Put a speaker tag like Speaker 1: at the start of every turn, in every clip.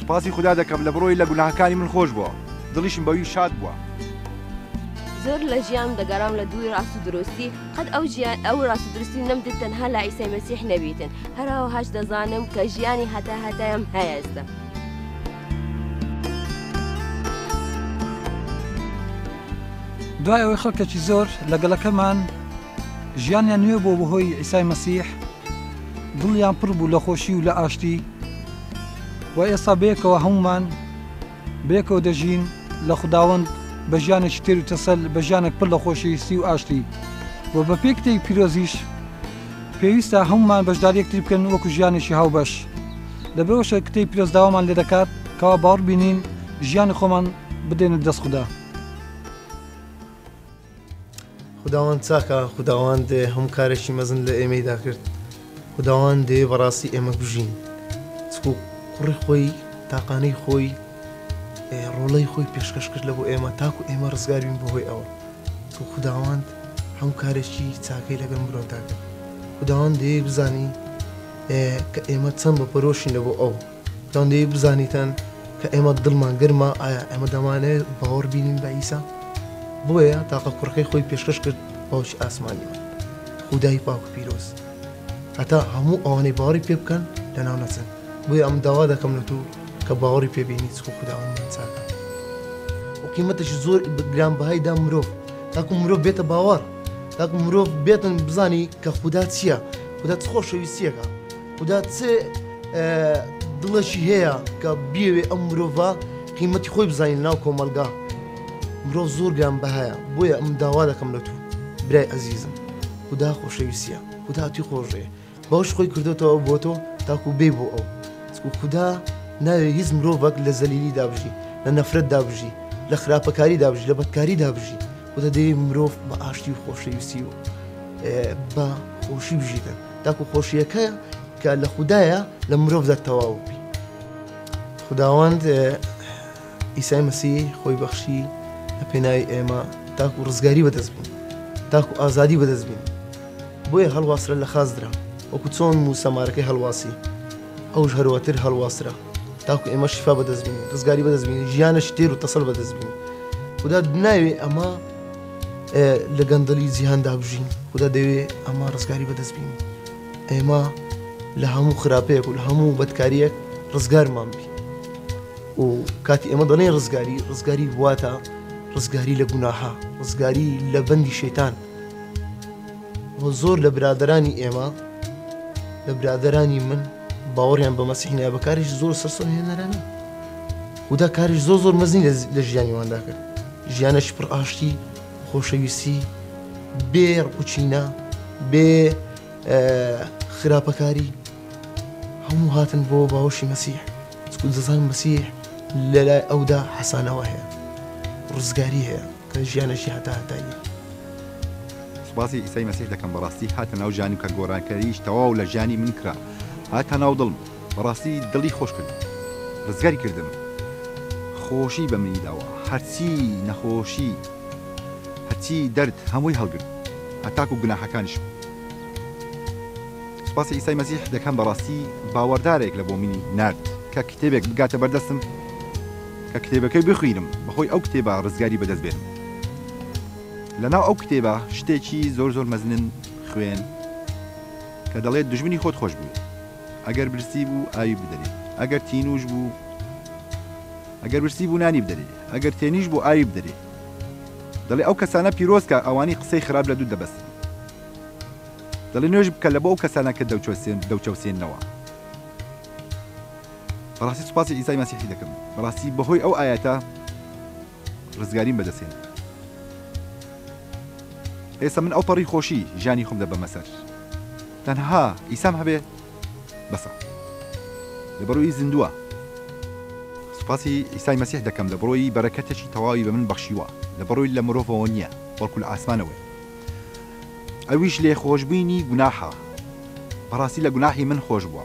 Speaker 1: سوپاسی خودا دەکەم لەبڕۆی لە گوناهەکانی من خۆش بۆوە دڵیشم بەوی شاد بووە.
Speaker 2: زۆر لە ژیانم دەگەڕام لە دووی ڕاست و دروستی قەت ئەو ژیان ئەو ڕاست و درستی نەمدت تەنها لە ئیسای مەسیح نەبیتن هەراوەهاش دەزانم کە ژیانی هەتا هەتایم هەیەستە.
Speaker 3: دوای ئەوەی خەڵکێکی زۆر لە گەڵەکەمان ژیانیان نوێ بووە بەهۆی عیسای مەسیح، دڵیان پڕ بوو لە خۆشی و لە ئاشتی و ئێستا بەیەکەوە هەموومان بەیەکەوە دەژین لە خوداوەند بە ژیانێکی تێر و تەسەل بە ژیانێک پڕ لە خۆشەویستی و ئاشتی و بە پێی کتێبی پیرۆزیش پێویستە هەموومان بەشداری یەکتری بکەن وەکو ژیانێکی هاوبەش لەبەرەوەشە کتێبی پیرۆز داوامان لێ دەکات کەوا باوەڕ بینین ژیانی خۆمان بدەینە دەست خودا.
Speaker 4: خوداوەند چاکە، خوداوەند هەموو کارێکی مەزن لە ئێمەیدا کرد، خوداوەند دەیەوێت بەڕاستی ئێمە بژین، چکو کوڕی خۆی تاقانەی خۆی ڕۆڵەی خۆی پێشکەش کرد لە بۆ ئێمە تاکو ئێمە ڕزگاربین بەهۆی ئەوە تو خوداوەند هەموو کارێکی چاکەی لەگەڵ مرۆداکرد خوداوەند دەیەوێت بزانی کە ئێمە چەند بە پەرۆشین لە بۆ ئەو جان دەیەوێت بزانیتن کە ئێمە دڵمان گەرمە، ئایا ئێمە دەمانەوێت باوەڕ بینین بە عیسا؟ بۆیە تاقە کوڕەکەی خۆی پێشکەش کرد باوکی ئاسمانیمان، خودای پاک و پیرۆز، هەتا هەموو ئەوانەی باوەڕی پێ بکەن لەناو نەچن. بۆیە ئەمن داوا دەکەم لە تۆ کە باوەڕی پێ بێنی، چکۆ خوداوەندمان چاکە. و قیمەتێکی زۆر گرانبەهای دا مرۆڤ، تاکو مرۆڤ بێتە باوەڕ، تاکو مرۆڤ بێتن بزانی کە خودا چییە، خودا چ خۆشەویستییەکە. خودا چ دڵەشی هەیە کە بیەوێ ئەم مرۆڤە قیمەتی خۆی بزانین ناو کۆمەلگا مرۆڤ زۆر گران بەهایە بۆیە ئەم داوا دەکەم لە تو برای ئەزیزم خودا خۆشەویستە خودا توی خۆشێ بەوش خۆی کردوتەوە بۆ تۆ تاکو بێ بۆ ئەو چکو خودا ناوێ هیچ مرۆڤک لە زەلیلی دابژی لە نەفرەت دابژی لە خراپەکاری دابژی لە بەدکاری دابژی وتە دەوی مرۆڤ بە ئاشتی و خۆشەویستی و بە خۆشی بژیدن داک و خۆشیەکە کە لە خودایە لە مرۆڤدا تەواو بی خداوەند ئیسای مەسی خۆی بەخشی لە پێناوی ئێمە تاکو و ڕزگاری بەدەست بین تاکو ئازادی بەدەست بین بۆیە هەڵواسرە لە خازدرا وەکو چۆن موسەمارەکەی هەڵواسی ئەوش هەروەتر هەڵواسرا تاکو ئێمە شیفا بەدەست بین ڕزگاری بەدەست بین ژیانە شتێر و تەسەل بەدەست بین خدا ناوێ ئەمە لە گەندەڵی جیهاندا بژین خودا دەوێ ئەمە ڕزگاری بەدەست بین ئێمە لە هەموو خراپەیەک و لە هەموو بەدکاریەک ڕزگارمان بی و کاتی ئێمە دەڵێن ڕزگاری ڕزگاری واتە ڕزگاری لە گوناها ڕزگاری لە بەندی شەیتان زۆر لە برادرانی ئێمە لە برادرانی من باوەڕیان بە مەسیح نیە بە کاریش زۆر سەرسەرهێنەرانە خودا کاریش زۆر زۆر مەزنی لە ژیانی واندا کرد ژیانەش پڕ ئاشتی خۆشەویستی بێ ڕقوچینە بێ خراپەکاری هەموو هاتن بۆ باوەشی مەسیح دەزان مەسیح لە لای ئەودا حەسانەوە هەیە ڕزگاری هەیە کە ژیانەشی هەتا هەتایی
Speaker 1: بوو. سوپاسی عیسای مەسیح دەکەم بەڕاستی هاتە ناو ژیانم کە گۆڕانکاریی تەواو لە ژیانی من کرا هاتە ناو دڵم بەڕاستی دڵی خۆش کردم ڕزگاری کردم خۆشی بە منی داوە هەرچی نەخۆشی هەرچی دەرد هەمووی هەڵگرت هەتاکو گوناحەکانیشم سوپاسی عیسای مەسیح دەکەم بەڕاستی باوەڕدارێک لە بۆ منی نارد کە کتێبێک بگاتە بەردەستم کە کتێبەکەی بخوینم بەهۆی ئەو کتێبە ڕزگاری بەدەست بێنم لەناو ئەو کتێبە شتێکی زۆر زۆر مەزنن خوێن کە دەڵێت دژمنی خۆت خۆش بوێ ئەگەر برسی بوو ئاوی بدەێ ئەگەر تینوش بوو ئەگەر برسی بوو نانی بدەێ ئەگەر تێنیش بۆ ئاوی بدەێ دەڵێ ئەو کەسانە پیرۆزکە ئەوانی قسەی خراپ لە دوو دەبەست دەڵێ نوێژ بکە لە بۆ ئەو کەسانە کە دەوچۆسێن دەوچەوسێنەوە بەڕاستی سوپاسی عیسای مەسیحی دەکەم بەڕاستی بەهۆی ئەو ئایەتە ڕزگاریم بەدەست هێنا ئێستا من ئەوپەڕی خۆشی ژانی خۆم دەبەمە سەر تەنها ئیسام هەبێ بەسە لە بەڕووی زیندووە سوپاسی ئیسای مەسیح دەکەم لە بڕۆی بەرەکەتێکی تەواوی بە من بەخشیوە لە بڕووی لە مرۆڤەوە نییە بەڵکو لە ئاسمانەوەی ئەویش لێ خۆشببینی گوناحە بەڕاستی لە گوناحی من خۆش بووە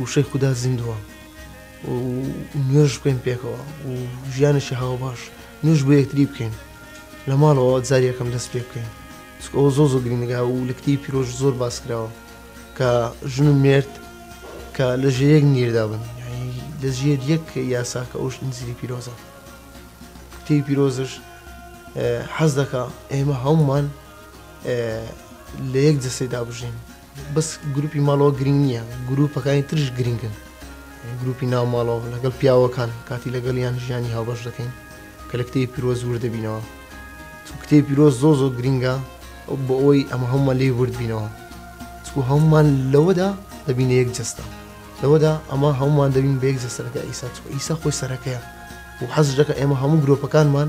Speaker 4: وشەی خودا زیندووە و نوێژ بکەین پێکەوە و ژیانێکی هاو باش نوێژ بۆ یەکتری بکەین لە ماڵەوە جار یەکەم دەست پێ بکەین چکە ئەو زۆ زۆ گرنگە و لە کتیبی پیرۆژ زۆر باس کراوە کە ژن و مێرد کە لە ژێر یەک نیردا بن لە ژێر یەک یاسا کە ئەوش نزیری پیرۆزە کتێبی پیرۆزش حەز دەکا ئێمە هەمومان لە یەک جەسەیدا بژین بەس گروپی ماڵەوە گرنگ نییە گروپەکانی ترش گرنگن گروپی ناو ماڵەوە لەگەڵ پیاوەکان کاتی لەگەڵ یان ژیانی هاوبەش دەکەین کە لە کتێبی پیرۆز ور دەبینەوە کتێبی پیرۆز زۆ زۆ گرنگە بۆ ئەوەی ئەمە هەمومە لێ وردبینەوە چکو هەمومان لەوەدا دەبینە یەک جستە لەوەدا ئەمە هەمومان دەبین بە یەک جەسەرەکە ئیسا چکو ئیسا خۆی سەرەکەیە و حەزش دەکە ئێمە هەموو گرۆپەکانمان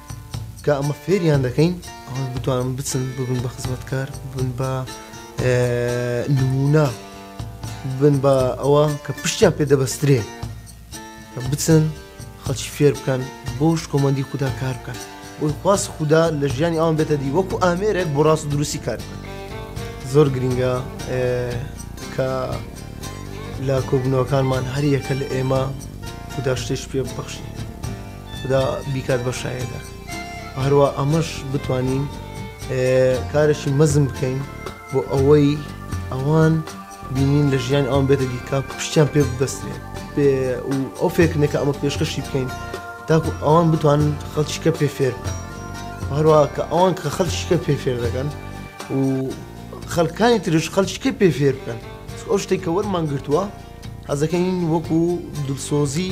Speaker 4: کە ئەمە فێریان دەکەین ئەوان بتوان بچن ببن بە خزمەتکار بن بە نمونە بن بە ئەوە کە پشتیان پێ دەبەسترێ کە بچن خەڵکی فێر بکەن بۆ شکۆمەندی خوددا کار بکەن بۆی خواست خوددا لە ژیانی ئەوان بێتە دی وەکو ئامێرێک بۆ ڕاست دروستی کار بکەن زۆر گرنگە کە لە کۆبنەوەکانمان هەریەکە لە ئێمە خوددا شتێش پێ ببەخشی خودا بیکات بە شایەدە و هەروا ئەمەش بتوانین کارێکی مەزم بکەین بۆ ئەوەی ئەوان بینین لە ژیان ئەوان بێتە دیکە پشتیان پێ ببەستێن پێ و ئەو فێکنێکە ئەمە پێشکەشی بکەین تاکو ئەوان بتوان خەڵچیکە پێ فێر هەروە کە ئەوان کە خەڵچیکە پێ فێر دەکەن و خەلکانی ترش خەڵچیکە پێ فێر بکەن ئەو شتێک کە وەرمان گرتووە حەزەکەین وەکو دڵسۆزی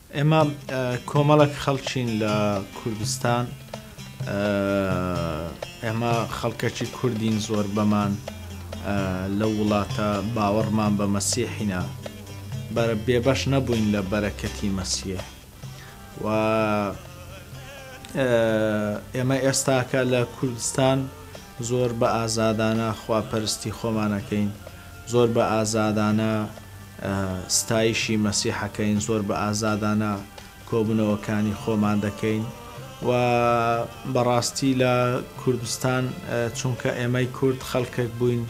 Speaker 5: ئێمە کۆمەڵێک خەڵکین لە کوردستان ئێمە خەڵکەکی کوردین زۆر بەمان لە وڵاتە باوەڕمان بە مەسیحینە بەرە بێبەش نەبووین لە بەرەکەتی مەسیح و ئێمە ئێستاکە لە کوردستان زۆر بە ئازادانە خواپەرستی خۆمانەکەین زۆر بە ئازادانە ستایشی مەسیح ئەکەین، زۆر بە ئازادانە کۆبوونەوەکانی خۆمان دەکەین و بەڕاستی لە کوردستان چونکە ئێمەی کورد خەڵکێک بووین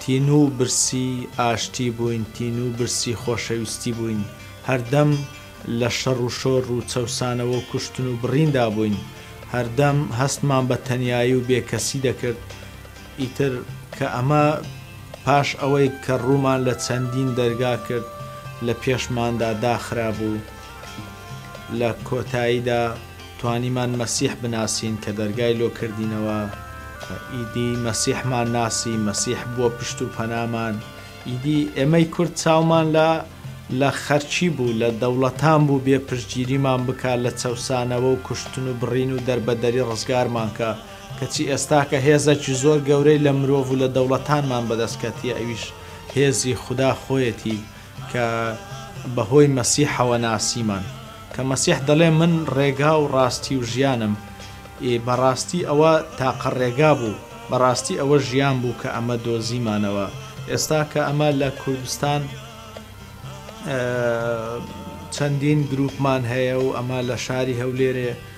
Speaker 5: تین و برسی ئاشتی بووین، تین و برسی خۆشەویستی بووین، هەردەم لە شەڕ و شۆر و چەوسانەوە و کوشتن و بڕیندا بووین، هەردەم هەستمان بە تەنیایی و بێکەسی دەکرد، ئیتر کە ئەمە پاش ئەوەی کە ڕوومان لە چەندین دەرگا کرد لە پێشماندا داخرابوو، لە کۆتاییدا توانیمان مەسیح بناسین کە دەرگای لۆ کردینەوە، ئیدی مەسیحمان ناسی، مەسیح بووە پشت و پەنامان، ئیدی ئێمەی کورد چاومان لە لە خەرکی بوو، لە دەوڵەتان بوو بێ پشتگیریمان بکا، لە چەوسانەوە و کوشتن و بڕین و دەربەدەری ڕزگارمان کا. کەچی ئێستاکە هێزەکی زۆر گەورەی لە مرۆڤ و لە دەوڵەتانمان بەدەست کەتیە ئەویش هێزی خودا خۆیەتی کە بە هۆی مەسیحەوە ناسیمان کە مەسیح دەڵێ من ڕێگا و ڕاستی و ژیانم ئی بەڕاستی ئەوە تاقە ڕێگا بوو بەڕاستی ئەوە ژیان بوو کە ئەمە دۆزیمانەوە ئێستا کە ئەمە لە کوردستان چەندین گروپمان هەیە و ئەمە لە شاری هەولێرێ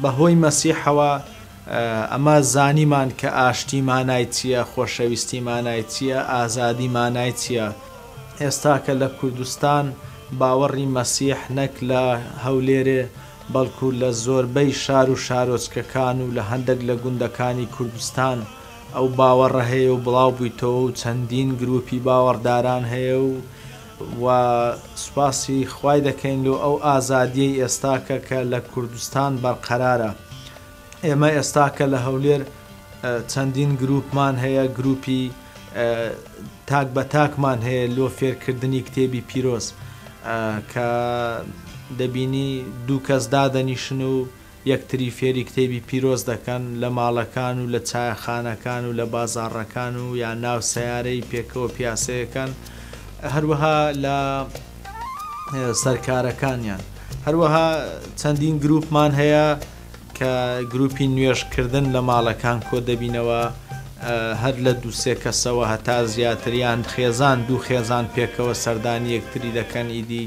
Speaker 5: بە هۆی مەسیحەوە ئەمە زانیمان کە ئاشتی مانای چییە، خۆشەویستی مانای چییە، ئازادی مانای چییە. ئێستاکە لە کوردستان باوەڕی مەسیح نەک لە هەولێرێ، بەڵکو لە زۆربەی شار و شارۆچکەکان و لە هەندەک لە گوندەکانی کوردستان ئەو باوەڕە هەیە و بڵاو بویتەوە و چەندین گروپی باوەڕداران هەیە و و سوپاسی خوای دەکەین لۆ ئەو ئازادیەی ئێستاکە کە لە کوردستان بەرقەرارە ئێمە ئێستاکە لە هەولێر چەندین گروپمان هەیە گروپی تاک بە تاکمان هەیە لۆ فێرکردنی کتێبی پیرۆز کە دەبینی دوو کەس دادەنیشن و یەکتری فێری کتێبی پیرۆز دەکەن، لە ماڵەکان و لە چایەخانەکان و لە بازاڕەکان و یا ناو سەیارەی پێکەوە پیاسەیەکەن، هەروەها لە سەر کارەکانیان. هەروەها چەندین گرووپمان هەیە کە گرووپی نوێژ کردن لە ماڵەکان کۆ دەبینەوە، هەر لە دوو سێ کەسەوە هەتا زیاتر یان خێزان دوو خێزان پێکەوە سەردانی یەکتری دەکەن، ئیدی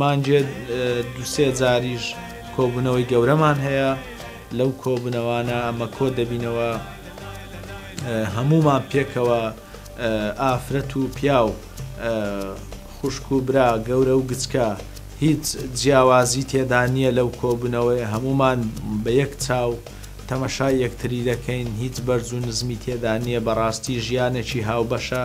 Speaker 5: مانگێ دوو سێ جاریش کۆبوونەوەی گەورەمان هەیە، لەو کۆبوونەوانە ئەمە کۆ دەبینەوە، هەموومان پێکەوە ئافرەت و پیاو، خوشک و برا، گەورە و گچکە، هیچ جیاوازی تێدا نییە لەو کۆبوونەوەیە، هەموومان بە یەک چاو تەمەشای یەکتری دەکەین، هیچ بەرز و نزمی تێدا نییە، بەڕاستی ژیانێکی هاوبەشە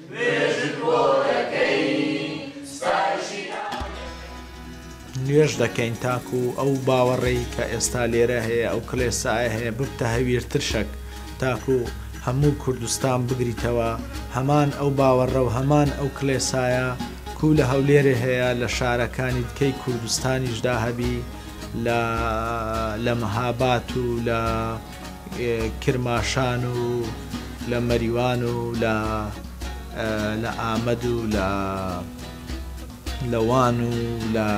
Speaker 5: نوێژ دەکەین تاکو ئەو باوەڕەی کە ئێستا لێرە هەیە ئەو کلێسایە هەیە ببتە هەویر ترشەک تاکو هەموو کوردستان بگریتەوە هەمان ئەو باوەڕە و هەمان ئەو کلێسایە کو لە هەولێرێ هەیە لە شارەکانی دکەی کوردستانیشدا هەبی لە مەهاباد و لە کرماشان و لە مەریوان و لە لە ئامەد و لە لە وان و لە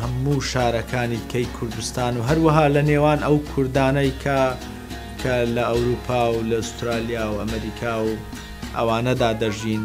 Speaker 5: هەموو شارەکانی کەی کوردستان و هەروەها لە نێوان ئەو کوردانەی کە کە لە ئەوروپا و لە ئوسترالیا و ئەمریکا و ئەوانەدا دەژین.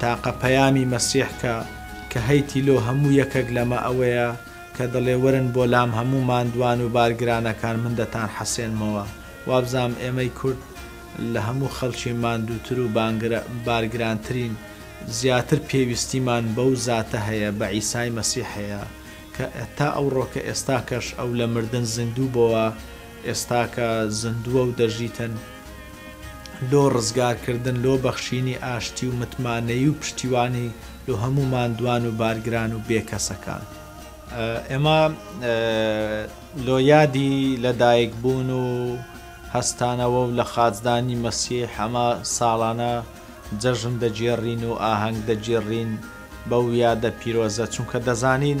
Speaker 5: تاقە پەیامی مەسیح کە کە هەیتی لۆ هەموو یەکەک لەمە ئەوەیە کە دەڵێ وەرن بۆ لام هەموو ماندوان و بارگرانەکان من دەتان حەسێنمەوە وابزام ئێمەی کورد لە هەموو خەڵکی ماندووتر و بارگرانترین زیاتر پێویستیمان بەو زاتە هەیە بە عیسای مەسیح هەیە کە تا ئەو ڕۆکە ئێستا کەش ئەو لە مردن زیندوو بۆوە ئێستاکە زیندووە و دەژیتن لۆ ڕزگار کردن لۆ بەخشینی ئاشتی و متمانەیی و پشتیوانی لۆ هەموو ماندوان و بارگران و بێ کەسەکان. ئێمە لۆ یادی لە دایک بوون و هەستانەوە و لە خاچدانی مەسیح ئەمە ساڵانە جەژن دەگێڕین و ئاهەنگ دەگێڕین بەو یادە پیرۆزە چونکە دەزانین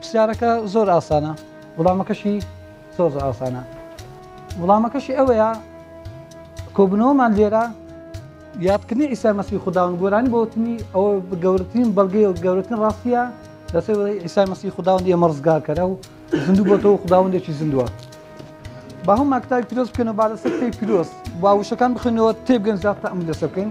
Speaker 3: پرسیارەکە زۆر ئاسانە وڵامەکەشی زۆر ئاسانە وڵامەکەشی ئەوەیە کۆبنەوەمان لێرە یادکردنی ئیسای مەسی خودداون گۆرانی بۆتنی ئەوە گەورترین بەڵگەی و گەورترین ڕاستیە لەسەر ئیسای مەسی خودداون ئێمە ڕزگارکەرە و زیندو بۆتەوە خودداوندێکی زیندووە بە هەموو ماکتای پیرۆز بکەنەوە با لەسەر پێی پیرۆست با وشەکان بخێنەوە تێبگەن زیاتر ئەم لەسەر بکەین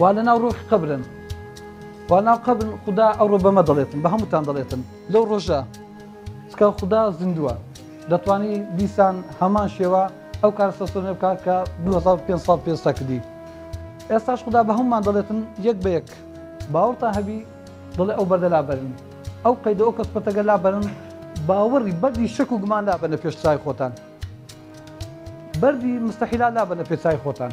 Speaker 3: وا لەناو ڕۆحی قەبرن وا ناو قەبرن خودا ئەوڕۆ بەمە دەڵێتن بە هەمووتان دەڵێتن لەو ڕۆژە تکا خودا زیندووە دەتوانی دیسان هەمان شێوە ئەو کار سەسۆنە بکە کە 2500 پێستا کردی ئێستاش خودا بە هەمومان دەڵێتن یەک بە یەک باوەڕتان هەبی دڵێ ئەو بەردە لابەرن ئەو قەیدە ئەو کەس پەتەگە لابەرن باوەڕی بەردی شک و گومان لابەنە پێشتای خۆتان بەردی مستەحیلا لابەنە پێچای خۆتان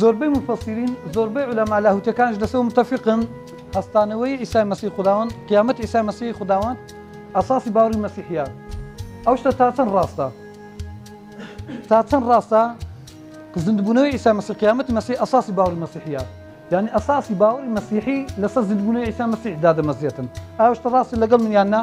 Speaker 3: زۆربەی موفەسیرین زۆربەی عولەما لاهوتیەکانیش لەسەو متەفیقن هەستانەوەی عیسای مەسیح خوداوەند قیامەت عیسای مەسیح خوداوەند ئەساسی باوری مەسیحە ئەو شتە تا چەند ڕاستە تا چەند ڕاستە زندبوونەوەی عیسا مەسی قیامەتی مەسی ئەساسی باوری مەسیحە یعنی ئەساسی باوری مەسیحی لەسەر زندبوونەوەی عیسا مەسیح دادەمەزێتن ئاوشتە ڕاستی لەگەڵ منیاننا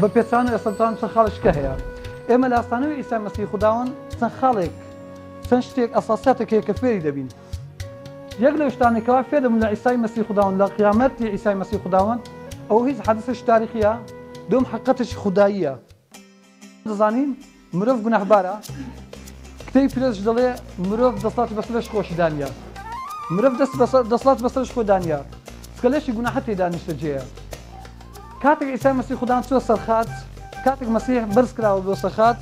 Speaker 3: بە پێچەوانەوە ئێستا دەتوانم چەند خاڵێک شکە هەیە ئێمە لە ئاستانەوەی ئیسای مەسیح خوداوەند چەند خاڵێک چەند شتێک ئەساسیاتێک هەیە کە فێری دەبین یەک لە شتانێکەوە فێر دەبن لە ئیسای مەسیح خوداوەند لە قیامەتی ئیسای مەسیح خوداوەند ئەو هیچ حەدسش تاریخیە دوم حقەتش خودداییە دەزانین مرۆڤ گوناهبارە کتێبی پیرۆزش دەڵێ مرۆڤ دەسڵاتی بەسەر لەش خۆشی دانیە مرۆڤ دەست بەسەر دەسڵات بەسەر لەش خۆی دانیە چکە لەشی گوناحە تێدا نیشتەجێیە کاتێک ئیسای مەسی خودان چوە سەرخات کاتێک مەسیح بەرز کراوە بۆ سەرخات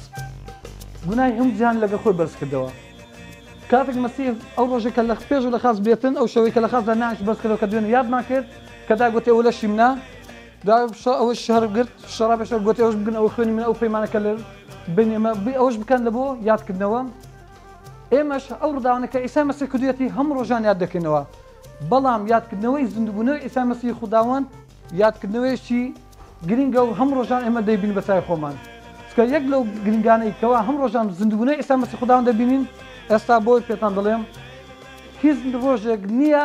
Speaker 3: گوناهی هەموو جیهان لەگە خۆی بەرز کردەوە کاتێک مەسیح ئەو ڕۆژێک کە لە پێش و لە خاس بێتن ئەو شەوەی کە لە خاس لە ناش بەرز کردەوە کە دوێنێ یادمان کرد کە داگوتێ ئەو لەشی منە دا فشە ئەوەش شەرم گرت فشە ڕا بەشە گوتی ئەوش بگن ئەو خوێنی من ئەو پەیمانە کە لە بین ئێمە بی ئەوش بکەن لە بۆ یادکردنەوە ئێمەش ئەو ڕداوانە کە ئیسای مەسی کردوێتی هەم ڕۆژان یاد دەکەینەوە بەڵام یادکردنەوەی زیندبوونەوە ئیسای مەسی خودداوەند یادکردنەوەیشی گرنگە و هەم ڕۆژان ئێمە دەیبین بە چای خۆمان چکە یەک لەو گرنگانەی کەوا هەم ڕۆژان زیندبوونەوە ئیسای مەسی خودداوەند دەبینین ئێستا بۆی پێتان دەڵێم هیچ ڕۆژێک نییە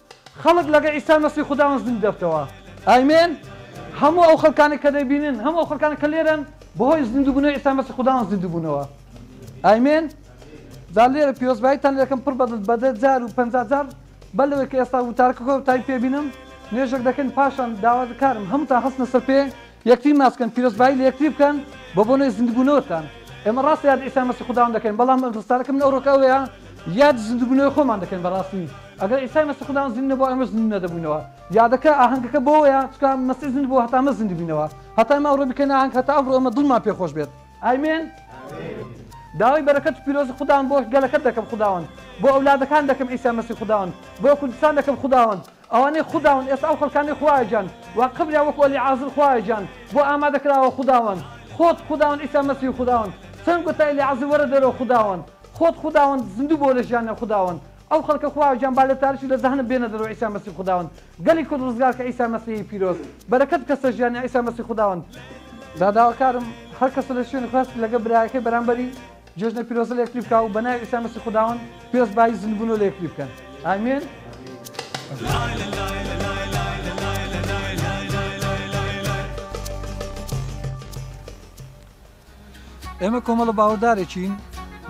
Speaker 3: خەڵک لەگە عیسا مەسی خوداوەند زند دەبتەوە. ئایمێن هەموو ئەو خەڵکانەی کە دەیبینن هەموو ئەو خەڵکانە کە لێرەن بەهۆی زیندوو بونەوەی عیسا مەسی خوداوەند زیندوو بونەوە ئایمێن جا لێرە پیرۆزبایتان لێکەم پڕ بەدڵ بە دە جار و پەنجا جار بەر لەوەی کە ئێستا وتارەکە کۆتایی پێ بینم نوێژێک دەکەین پاشان داوادکارم هەمووتان هەستنە سەر پێ یەکتری ماچ کەن پیرۆزبایی لە یەکتری بکەن بە بۆنەی زیندوو بونەوەتان ئێمە ڕاستە یاد عیسا مەسی خوداوەند دەکەین بەڵام ڕستارەکە من ئەوڕۆکە ئەوەیە یاد زیندوبونەوەی خۆمان دەکەین بەڕاستی ئەگەر عیسای مەسیح خوداوەند زیندو نەبوا ئێمەش زیندو نەدەبوینەوە یادەکە ئاهەنگەکە بۆوەیە چونکە مەسیح زیندو بووە هەتا ئەمەش زیندو بینەوە هەتا ئێمە ئەوڕۆ بیکەینە ئاهەنگ هەتا ئەمڕۆ ئێمە دڵمان پێ خۆش بێت ئایمێن داوای بەرەکەت و پیرۆزی خوداوەند بۆ گەلەکەت دەکەم خوداوەند بۆ ئەولادەکان دەکەم عیسای مەسیح خوداوەند بۆ کوردستان دەکەم خوداوەند ئەوانەی خوداون ئێستا ئەو خەڵکانەی خوایە جان وا قبریا وەکو ئەلی عازر خوایە جان بۆ ئامادە کراوە خوداوەند خۆت خوداوەند عیسا مەسیح خوداوەند چەند گوتە ئەلی عازر وەرە دەرەوە خوداوەند خۆت خوداوەند زیندوو بووە لە ژیانیان خوداوەند ئەو خەڵکە خوایە جان با لە تاریکی و لە زەهەنم بێنە دەرەوە عیسا مەسیح خوداوەند گەلی کورد ڕزگار کە عیسا مەسیحی پیرۆز بەرەکەت بکە سەر ژیانیان عیسا مەسیح خوداوەند داداواکارم هەرکەسە لە شوێنی خۆی هەست لەگەل برایەکەی بەرامبەری. جێژنە پیرۆزە لە یەکتری بکاو بە ناوی عیسای مەسی خوداوەند پێست بایی زیند بونەوە لە یەکتری بکەن ئامین. ئێمە کۆمەڵە باوەدارێکین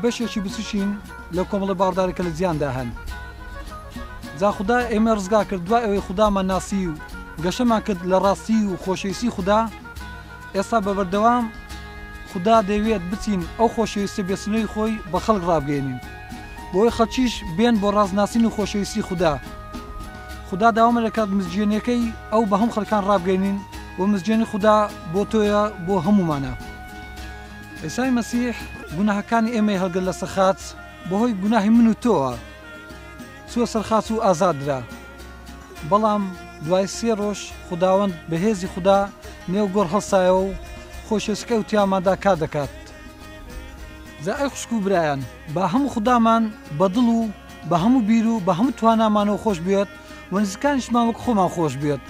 Speaker 3: بەشێکی بچشین لە کۆمەڵە باڕدارە کە لە جیاندا هەن جا خدا ئێمە ڕزگا کرد دوای ئەوەی خوددامان ناسی و گەشەمان کرد لە ڕاستی و خۆشەویستی خوددا ئێستا بە بەردەوام خودا دەیەوێت بچین ئەو خۆشەویستە بێسنووی خۆی بە خەڵک ڕابگەێنین بۆی خەڵکیش بێن بۆ ڕازناسین و خۆشەویستی خودا خودا داوامە دەکات مزجێنەکەی ئەو بە هەم خەکان ڕابگەێنین و مزجێنی خودا بۆ تۆیە بۆ هەمومانە ئێسای مەسیح گوناهەکانی ئێمەی هەڵگر لە سەخات بەهۆی گوناهی من و تۆوە چووە سەر خاچ و ئازاد درا. بەڵام دوای سێ ڕۆژ خوداوەند بە هێزی خودا نێو گۆڕ هەڵسایەوە و خۆش ئێسک ئەو تیاماندا کار دەکات. جا ئەی خوشک و برایان، با هەموو خودامان بە دڵ و بە هەموو بیر و بە هەموو توانامانەوە خۆش بوێت و نزیکانیشمان وەک خۆمان خۆش بوێت.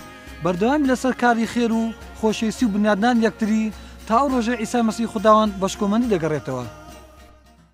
Speaker 3: بەردەوامی لەسەر کاری خێر و خۆشەویستی و بنیادنانی یەکتری تا ئەو ڕۆژەی عیسای مەسیح خوداوەند
Speaker 6: بە شکۆمەندی دەگەڕێتەوە.